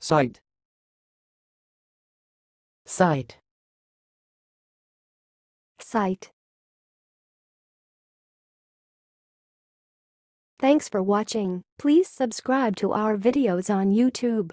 Site. Site. Site. Thanks for watching. Please subscribe to our videos on YouTube.